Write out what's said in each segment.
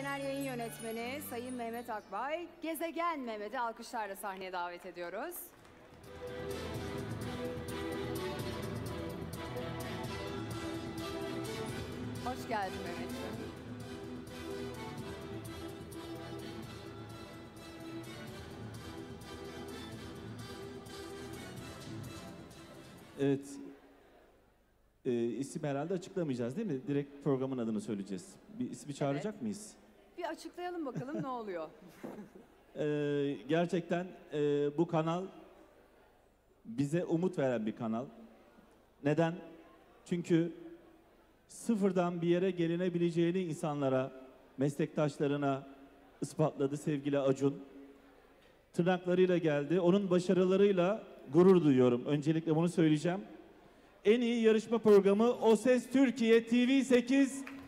Genel Yayın Yönetmeni Sayın Mehmet Akbay, Gezegen Mehmet'i alkışlarla sahneye davet ediyoruz. Hoş geldin Mehmetciğim. Evet. Ee, isim herhalde açıklamayacağız değil mi? Direkt programın adını söyleyeceğiz. Bir ismi çağıracak mıyız? Açıklayalım bakalım ne oluyor. Ee, gerçekten e, bu kanal bize umut veren bir kanal. Neden? Çünkü sıfırdan bir yere gelinebileceğini insanlara, meslektaşlarına ispatladı sevgili Acun. Tırnaklarıyla geldi. Onun başarılarıyla gurur duyuyorum. Öncelikle bunu söyleyeceğim. En iyi yarışma programı O Ses Türkiye TV8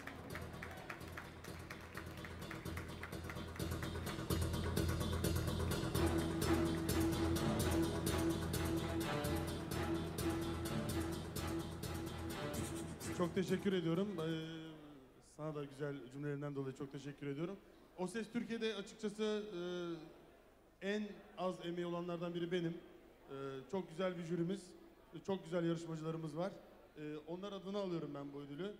Çok teşekkür ediyorum. Ee, sana da güzel cümlelerinden dolayı çok teşekkür ediyorum. O Ses Türkiye'de açıkçası e, en az emeği olanlardan biri benim. E, çok güzel bir jürimiz, e, çok güzel yarışmacılarımız var. E, onlar adına alıyorum ben bu ödülü.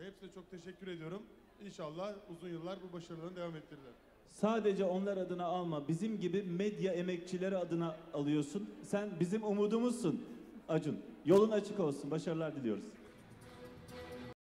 E, hepsine çok teşekkür ediyorum. İnşallah uzun yıllar bu başarılarını devam ettirirler. Sadece onlar adına alma. Bizim gibi medya emekçileri adına alıyorsun. Sen bizim umudumuzsun Acun. Yolun açık olsun. Başarılar diliyoruz.